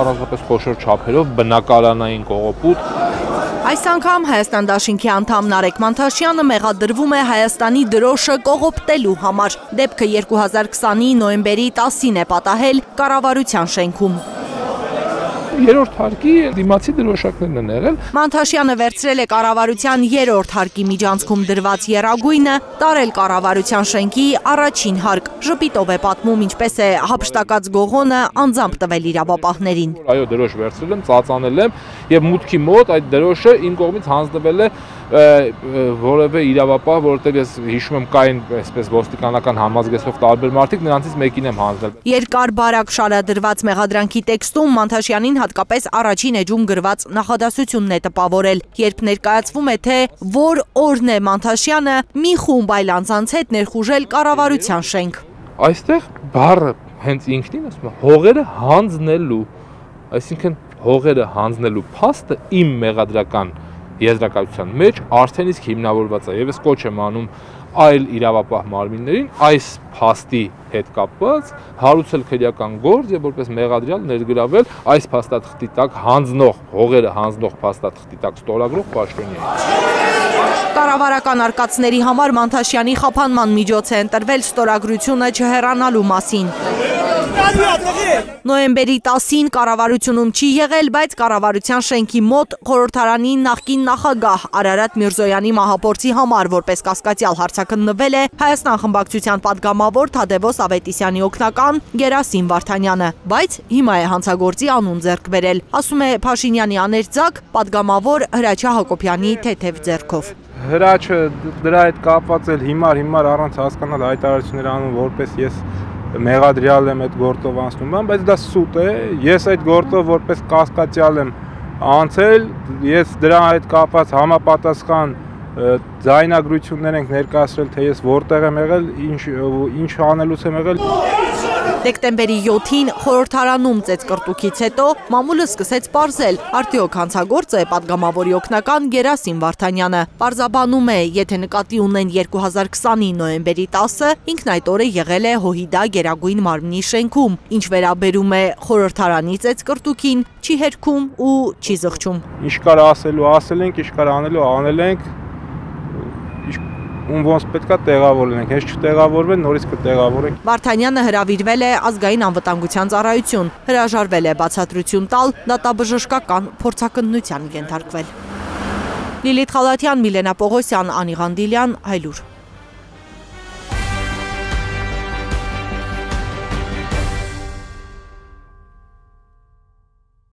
առանձնապես խոշոր չափերով բնակարանային կողոպուտ Այս անգամ Հայաստան դաշինքի անդամ Նարեկ Մանթաշյանը մեղադրվում է Հայաստանի դրոշը կողոպտելու համար։ Դեպքը 2020-ի նոյեմբերի 10-ին է պատահել կառավարության շենքում երրորդ հարկի դիմացի դրոշակներն են եղել։ Մանթաշյանը վերցրել է կառավարության երրորդ հարկի միջանցքում դրված երագույնը, տարել կառավարության շենքի առաջին հարկ։ Ժպիտով է պատմում ինչպես է հապշտակած գողոնը անձամբ տվել իրավապահներին։ Այո, դրոշ վերցրել եմ, ծածանել եմ եւ մուտքի մոտ այդ դրոշը իմ կողմից հանձնվել է որևէ իրավապահ, որովհետև ես հիշում եմ կային այսպես ոստիկանական համազգեստով տարբեր մարդիկ, նրանցից մեկին եմ հանձնել։ Երկար բարակ շարադրված մեղադրանքի տեքստում Մանթաշյանին հատկապես առաջին էջում գրված նախադասությունն է տպավորել, երբ ներկայացվում է թե որ օրն է Մանթաշյանը մի խումբ այլ անձանց հետ ներխուժել կառավարության շենք։ Այստեղ բառը հենց ինքնին ասում է. Հողերը հանձնելու, այսինքն հողերը հանձնելու փաստը իմ մեղադրական եզրակացության մեջ արդեն իսկ հիմնավորված է եւ ես կոչ եմ անում այլ իրավապահ մարմիններին այս փաստի հետ կապված հարուցել քրեական գործ եւ որպես մեղադրյալ ներգրավել այս փաստաթղթի տակ հանձնող հողերը հանձնող փաստաթղթի տակ ստորագրող պաշտոնյայի Կառավարական արկածների համար Մանթաշյանի խափանման միջոց է ընտրվել ստորագրությունը չհեռանալու մասին։ Նոյեմբերի 10-ին կառավարությունում չի եղել, բայց կառավարության շենքի մոտ խորհրդարանի նախկին նախագահ Արարատ Միրզոյանի մահապորցի համար որպես կասկածյալ հարցակննվել է Հայաստան խմբակցության падգամավոր Թադևոս Ավետիսյանի օգնական Գերասիմ Վարդանյանը, բայց հիմա է հանցագործի անուն ձեռք բերել, ասում է Փաշինյանի աներձակ падգամավոր Հրաչյա Հակոբյանի թեթև ձեռքով հրաչը դրա հետ կապված էլ հիմար հիմար առանց հասկանալ հայտարարություններ անում որպես ես մեղադրյալ եմ այդ գործով անցնում բայց դա սուտ է։ Ես այդ գործով որպես կասկածյալ եմ անցել, ես դրա հետ կապված համապատասխան ձայնագրություններ ենք ներկայացրել, թե ես որտեղ եմ եղել, ինչ ինչ անելուց եմ եղել։ Դեկտեմբերի 7-ին խորհրդարանում ծեծկրտուքից հետո մամուլը սկսեց պարզել, արդյոք հանցագործը է պատգամավորի օգնական Գերասիմ Վարդանյանը։ Պարզաբանում է, եթե նկատի ունեն 2020-ի նոյեմբերի 10-ը, ինքն այդ օրը եղել է Հոհիդա Գերագույն մարմնի շենքում, ինչ վերաբերում է խորհրդարանի ծեծկրտուքին, չի հերքում ու չի զղջում։ Ինչ կար ասելու, ասել ենք, ինչ կար անելու, անել ենք, ում ոնց պետքա տեղավորենք, հենց չտեղավորվեն, նորից կտեղավորենք։ Վարդանյանը հրավիրվել է ազգային անվտանգության ծառայություն, հրաժարվել է բացատրություն տալ, դատաբժշկական փորձակնության ենթարկվել։ Լիլիթ Խալաթյան, Միլենա Պողոսյան, Անի Ղանդիլյան, Հայլուր։